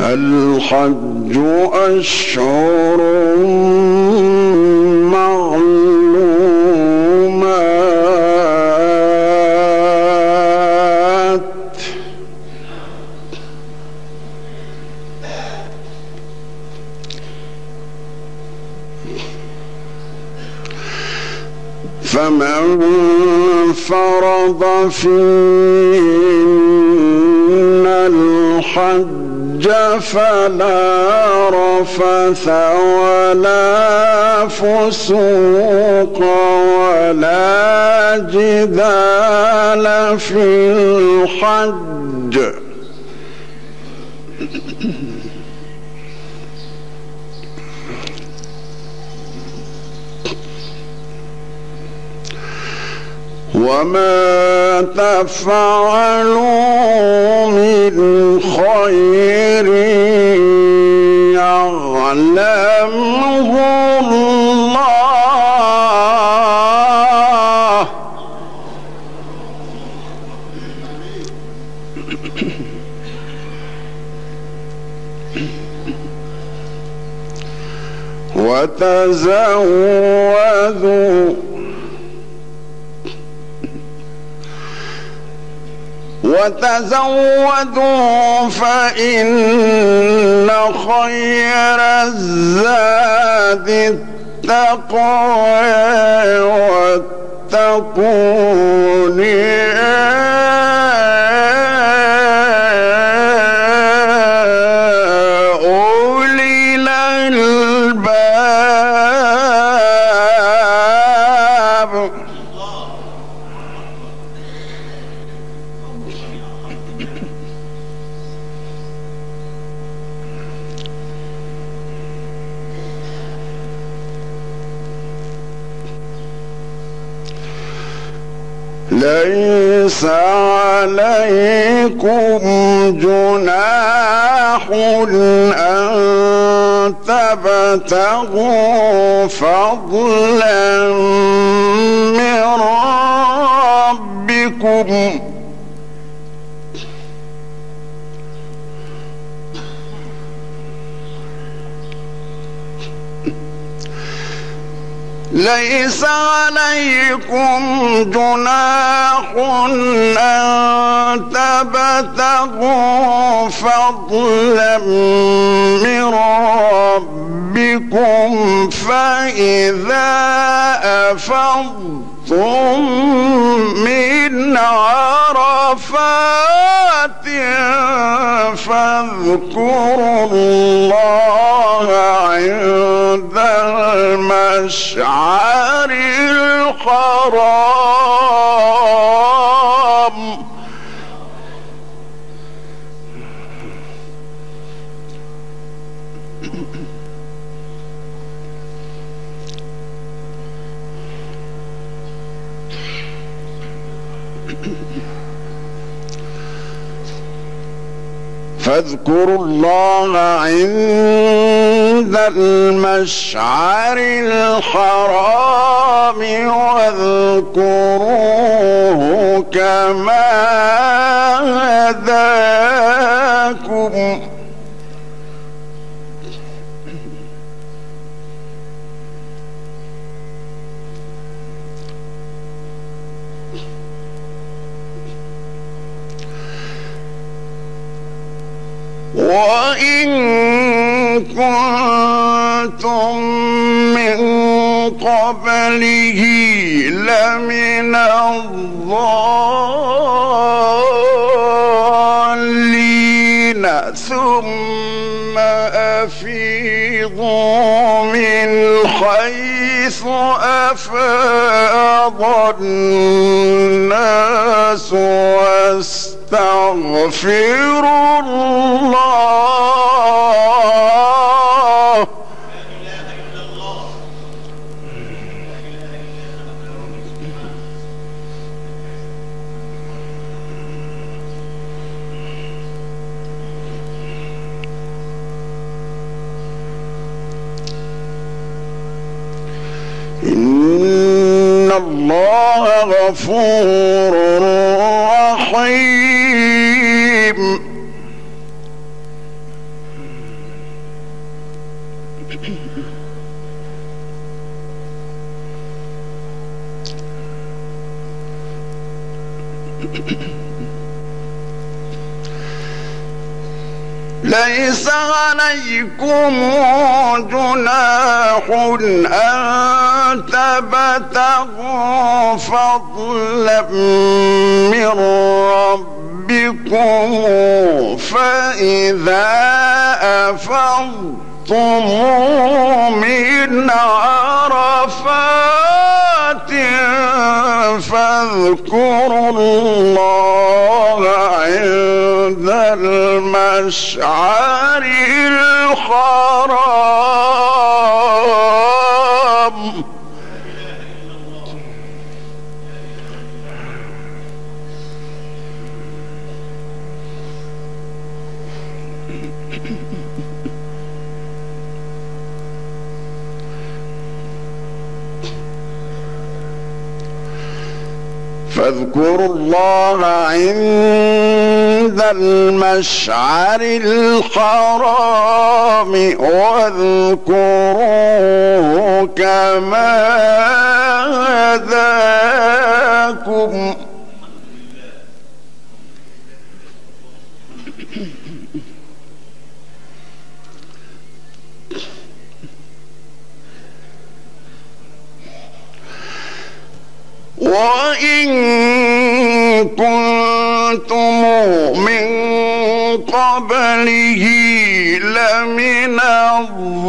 الحج أشهر معلومات؟ فمن فرض فيهن فلا رفث ولا فسوق ولا جدال في الحج. وما تفعلوا من خير يعلمه الله. وتزودوا وتزودوا فإن خير الزاد التقوى واتقون أولي ليس عليكم جناح أن تبتغوا فضلا من ربكم. ليس عليكم جناح أن تبتغوا فضلا من ربكم فإذا أفضتم من عرفات فاذكروا الله عند المشعر الحرام. فاذكروا الله عند المشعر الحرام واذكروه كما هداكم. وإن كنتم من قبله لمن الضالين ثم أفيضوا من حيث أفاض الناس واستغفروا الله. إن الله غفور رحيم. ليس عليكم جناح أن تبتغوا فضلا أفضتم من عرفات فاذكروا الله عند المشعر الحرام. فاذكروا الله عند المشعر الحرام واذكروه كما هداكم. وإن قبله لمن الضالين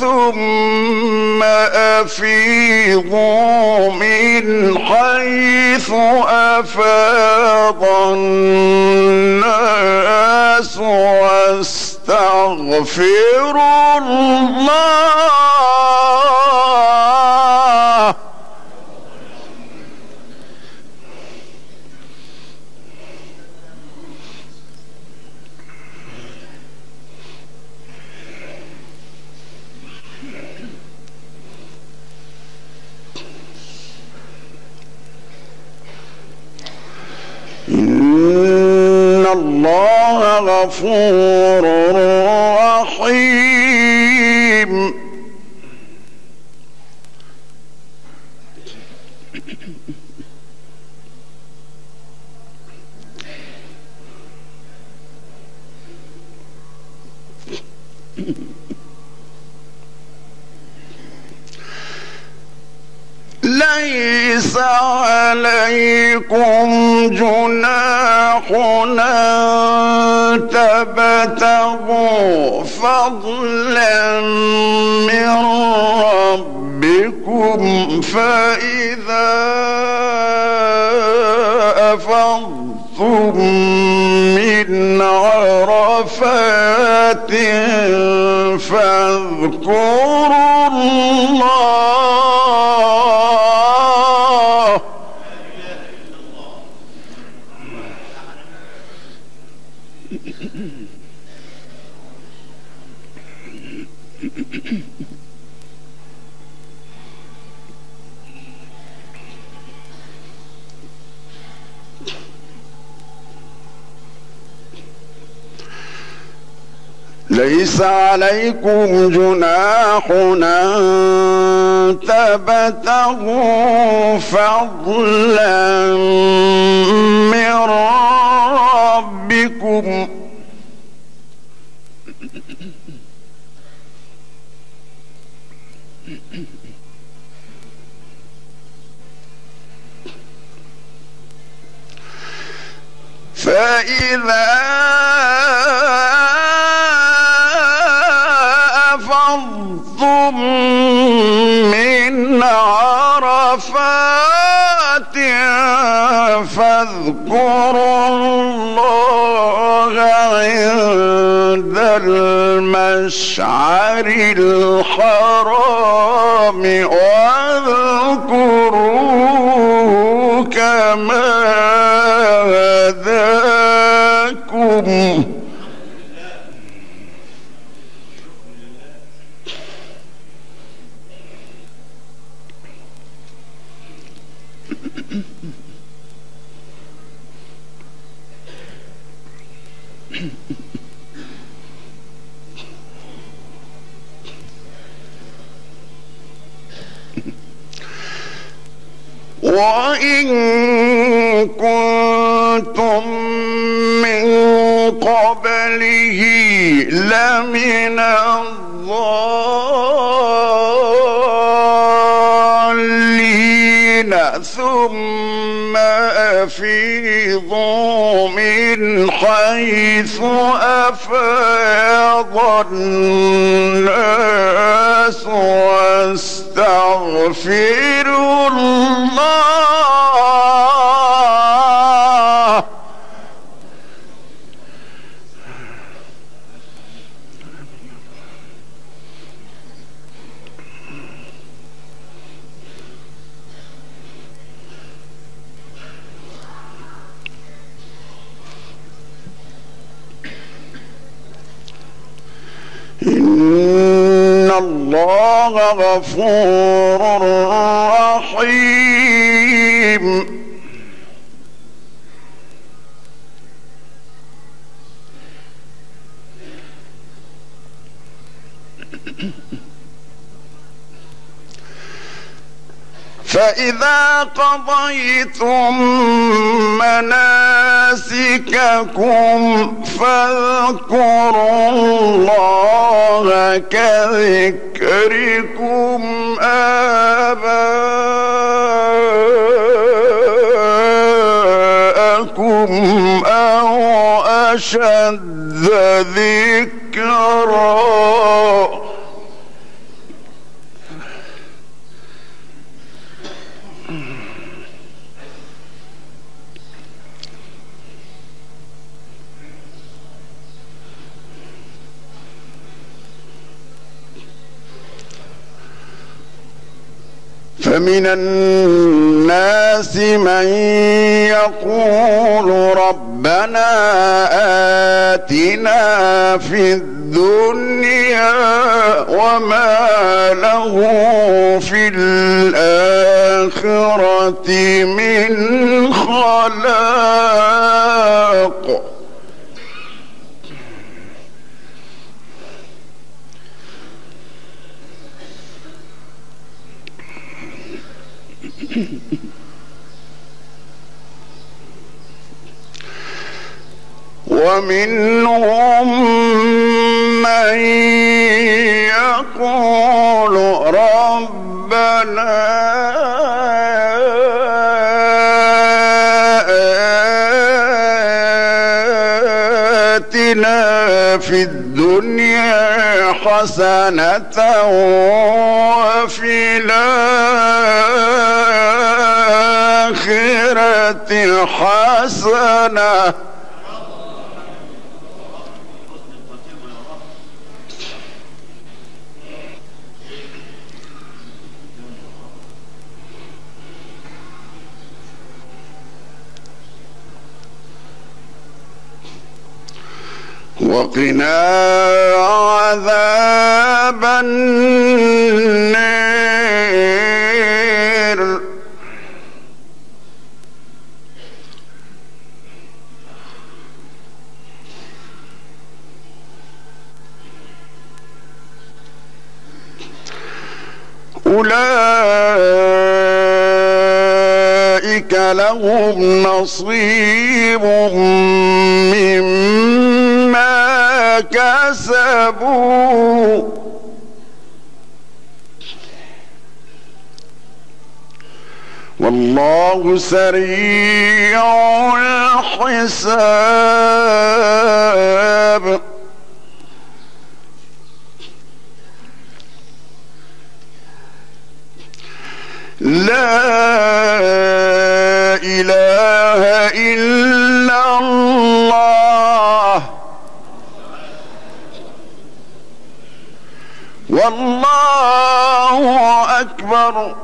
ثم أفيضوا من حيث أفاض الناس واستغفروا الله إن الله غفور رحيم ليس عليكم جناح أن تبتغوا فضلا من ربكم فإذا ليس عليكم جناح أن تبتغوا فضلا من ربكم. فإذا وإن كنتم من قبله لمن الضالين. ثم أفيضوا من حيث أفاض الناس واستغفروا الله إن الله غفور رحيم فإذا قضيتم مناسككم فاذكروا الله كذكركم آباءكم أو أشد ذكرًا. فمن الناس من يقول ربنا آتنا في الدنيا وما له في الآخرة من خلاق. ومنهم من يقول ربنا آتنا في الدنيا حسنة وفي الآخرة حسنة. وقنا عذاب النار. أولئك لهم نصيب. والله سريع الحساب. لا إله إلا الله والله أكبر.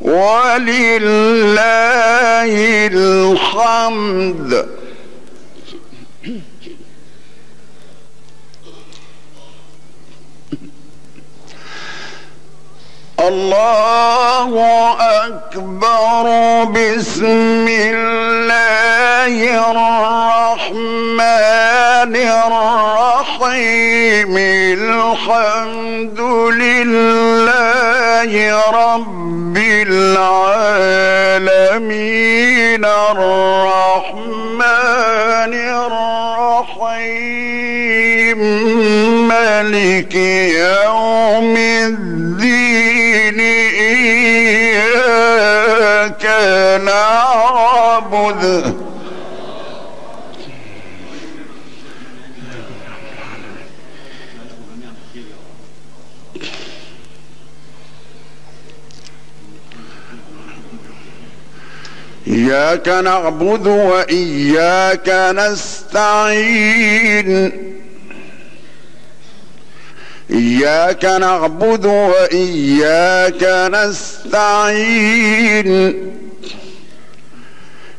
ولله الحمد. الله أكبر. بسم الله الله الرحمن الرحيم. الحمد لله رب العالمين. الرحمن إياك نعبد وإياك نستعين. إياك نعبد وإياك نستعين.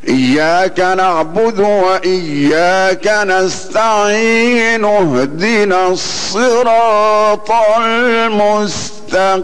إياك نعبد وإياك نستعين. اهدنا الصراط المستقيم.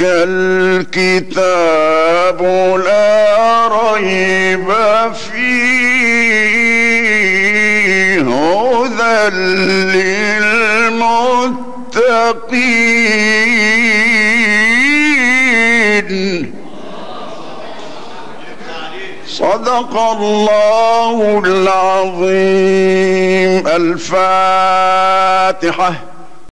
ذلك الكتاب لا ريب فيه. هدى للمتقين. صدق الله العظيم. الفاتحة.